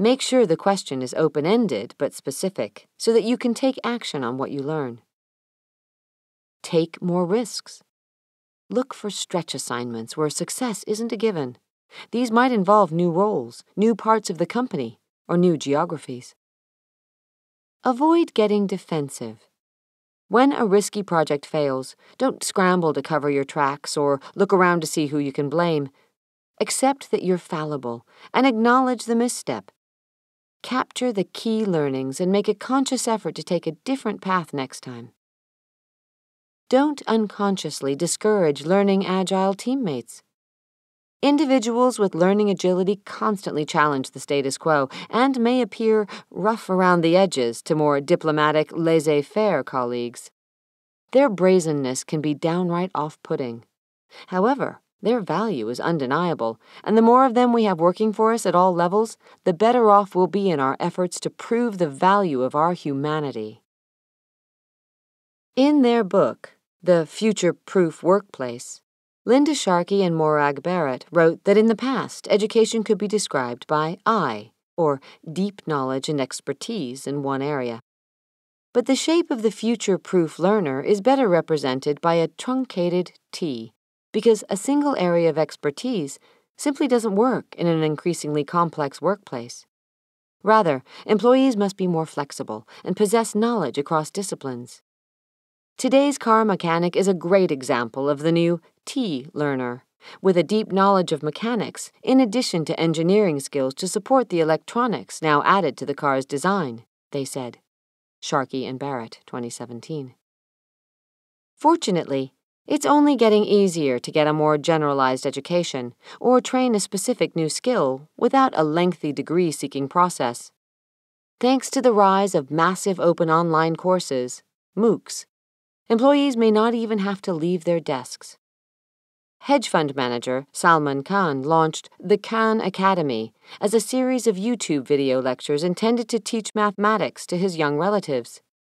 Make sure the question is open ended but specific so that you can take action on what you learn. Take more risks. Look for stretch assignments where success isn't a given. These might involve new roles, new parts of the company, or new geographies. Avoid getting defensive. When a risky project fails, don't scramble to cover your tracks or look around to see who you can blame. Accept that you're fallible and acknowledge the misstep. Capture the key learnings and make a conscious effort to take a different path next time. Don't unconsciously discourage learning agile teammates. Individuals with learning agility constantly challenge the status quo and may appear rough around the edges to more diplomatic, laissez faire colleagues. Their brazenness can be downright off putting. However, their value is undeniable, and the more of them we have working for us at all levels, the better off we'll be in our efforts to prove the value of our humanity. In their book, The Future Proof Workplace, Linda Sharkey and Morag Barrett wrote that in the past, education could be described by I, or deep knowledge and expertise in one area. But the shape of the future proof learner is better represented by a truncated T, because a single area of expertise simply doesn't work in an increasingly complex workplace. Rather, employees must be more flexible and possess knowledge across disciplines. Today's car mechanic is a great example of the new T learner, with a deep knowledge of mechanics in addition to engineering skills to support the electronics now added to the car's design, they said. Sharkey and Barrett, 2017. Fortunately, it's only getting easier to get a more generalized education or train a specific new skill without a lengthy degree seeking process. Thanks to the rise of massive open online courses, MOOCs, Employees may not even have to leave their desks. Hedge fund manager Salman Khan launched the Khan Academy as a series of YouTube video lectures intended to teach mathematics to his young relatives.